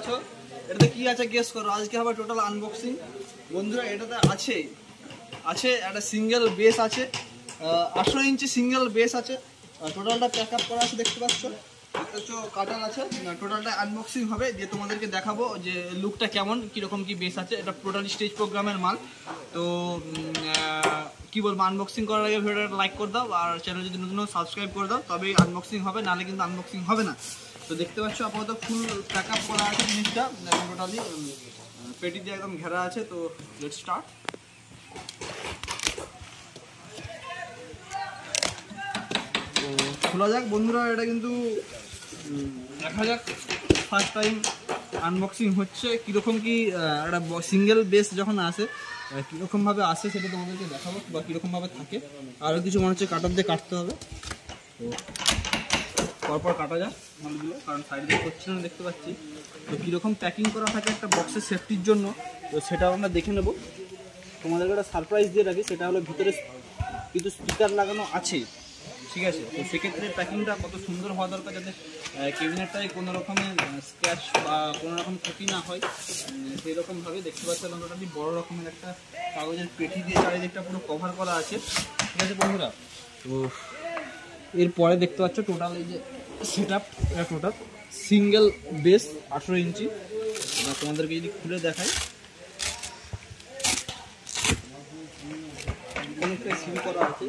আছো? এটাতে কি আছে গেস করো? আজকে হবে টোটাল আনবক্সিং বন্ধুরা, এটাতে আছে। আছে, একটা সিঙ্গেল বেস আছে। আঠারো ইঞ্চি সিঙ্গেল বেস আছে। টোটালটা প্যাক আপ করা আছে, দেখতে পাচ্ছ? দেখতে কাটাল আছে। টোটালটা আনবক্সিং হবে। দিয়ে তোমাদেরকে দেখাবো যে লুকটা কেমন, কীরকম কি বেস আছে। এটা টোটালি স্টেজ প্রোগ্রামের মাল। তো কি বলব আনবক্সিং করার আগে ভিডিওটা লাইক করে দাও। আর চ্যানেল যদি নতুন সাবস্ক্রাইব করে দাও। তবেই আনবক্সিং হবে নাহলে কিন্তু আনবক্সিং হবে না। তো দেখতে পাচ্ছ আপাতত ফুল প্যাক আপ করা আছে জিনিসটা টোটালি পেটি দিয়ে একদম ঘেরা আছে, তো লেট স্টার্ট খোলা যাক বন্ধুরা, এটা কিন্তু দেখা যাক ফার্স্ট টাইম আনবক্সিং হচ্ছে, কীরকম কি একটা সিঙ্গেল বেস যখন আসে কীরকমভাবে আসে সেটা তোমাদেরকে দেখাবো বা কীরকমভাবে থাকে। আরও কিছু মনে হচ্ছে কাটার দিয়ে কাটতে হবে। তো পরপর কাটা যাক মালগুলো, কারণ সাইড দিয়ে করছে না, দেখতে পাচ্ছি। তো কীরকম প্যাকিং করা থাকে একটা বক্সের সেফটির জন্য, তো সেটা আমরা দেখে নেব। তোমাদেরকে একটা সারপ্রাইজ দিয়ে রাখি, সেটা হলো ভিতরে কিন্তু স্পিকার লাগানো আছে। ঠিক আছে? তো সেক্ষেত্রে প্যাকিংটা কত সুন্দর হওয়া দরকার যাতে কেবিনেটটায় কোনো রকমের স্ক্র্যাচ বা কোনো রকম ক্ষতি না হয়। সেই রকমভাবে দেখতে পাচ্ছেন মোটামুটি বড় রকমের একটা কাগজের পেটি দিয়ে চারিদিকটা পুরো কভার করা আছে। ঠিক আছে বন্ধুরা? তো এরপরে দেখতে পাচ্ছ টোটাল এই যে set up total single base আঠেরো ইঞ্চি। এবার তোমাদেরকে যদি খুলে দেখাই। অনেকটা সিল করা আছে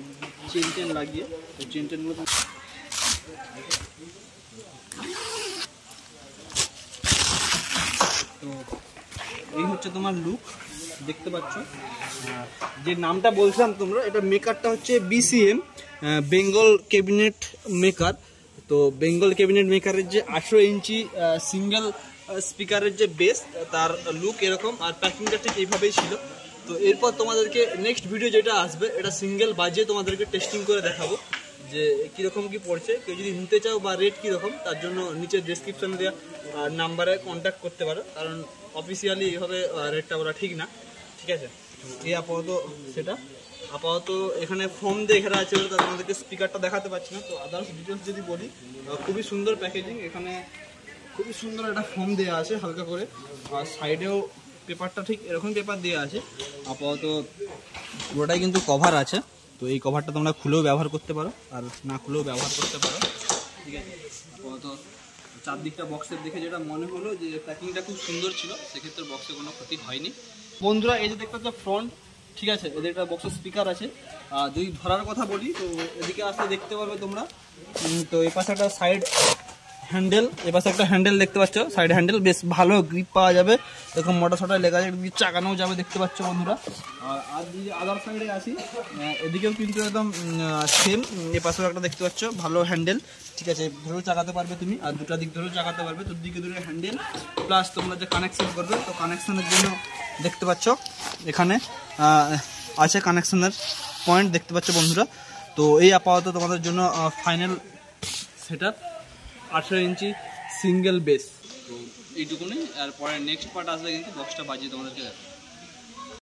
চেন টেন লাগিয়ে। তো চেন টেনগুলো তো এই হচ্ছে তোমার লুক দেখতে পাচ্ছ। যে নামটা বলছিলাম তোমরা, এটা মেকারটা হচ্ছে বিসিএম বেঙ্গল ক্যাবিনেট মেকার তো বেঙ্গল ক্যাবিনেট মেকারের যে আঠেরো ইঞ্চি সিঙ্গেল স্পিকারের যে বেস তার লুক এরকম আর প্যাকিংটা ঠিক এইভাবেই ছিল। তো এরপর তোমাদেরকে নেক্সট ভিডিও যেটা আসবে, এটা সিঙ্গেল বাজিয়ে তোমাদেরকে টেস্টিং করে দেখাবো যে কীরকম কি পড়ছে। কেউ যদি নিতে চাও বা রেট কীরকম, তার জন্য নিচে ডিসক্রিপশনে দেওয়া নাম্বারে কন্ট্যাক্ট করতে পারো। কারণ অফিসিয়ালি এইভাবে রেটটা বলা ঠিক না। ঠিক আছে? এই আপাতত সেটা। আপাতত এখানে ফোম দিয়ে ঘেরা আছে বলে তার তোমাদেরকে স্পিকারটা দেখাতে পারছি না। তো আদার্স ডিটেলস যদি বলি খুবই সুন্দর প্যাকেজিং এখানে খুবই সুন্দর একটা ফোম দেওয়া আছে হালকা করে। আর সাইডেও পেপারটা ঠিক এরকম পেপার দেওয়া আছে। আপাতত পুরোটাই কিন্তু কভার আছে। তো এই কভারটা তোমরা খুলেও ব্যবহার করতে পারো, আর না খুলেও ব্যবহার করতে পারো। ঠিক আছে? আপাতত চারদিকটা বক্সের দেখে যেটা মনে হলো যে প্যাকিংটা খুব সুন্দর ছিল, সেক্ষেত্রে বক্সে কোনো ক্ষতি হয়নি। বন্ধুরা, এই যে দেখতে হচ্ছে ফ্রন্ট ঠিক আছে, এদের একটা বক্সের স্পিকার আছে। আর যদি ধরার কথা বলি, তো এদিকে আসলে দেখতে পারবে তোমরা। তো এ পাশে একটা সাইড হ্যান্ডেল, এ পাশে একটা হ্যান্ডেল দেখতে পাচ্ছ সাইড হ্যান্ডেল, বেশ ভালো গ্রিপ পাওয়া যাবে। এরকম মোটর সোটার লেখা এদিকে চাকানোও যাবে, দেখতে পাচ্ছ বন্ধুরা। আর আদার সাইডে আসি এদিকেও কিন্তু একদম সেম এ পাশেও একটা দেখতে পাচ্ছ, ভালো হ্যান্ডেল। ঠিক আছে ধরেও চাকাতে পারবে তুমি, আর দুটা দিক ধরেও চাকাতে পারবে। দুদিকে দুটো হ্যান্ডেল প্লাস তোমরা যে কানেকশন করবে, তো কানেকশনের জন্য দেখতে পাচ্ছ, এখানে আছে কানেকশনের পয়েন্ট দেখতে পাচ্ছ বন্ধুরা। তো এই আপাতত তোমাদের জন্য ফাইনাল সেট আঠেরো ইঞ্চি সিঙ্গেল বেস। এইটুকুনি, আর পরে নেক্সট পার্ট আসলে কিন্তু বক্সটা বাজিয়ে তোমাদেরকে দেখাবো।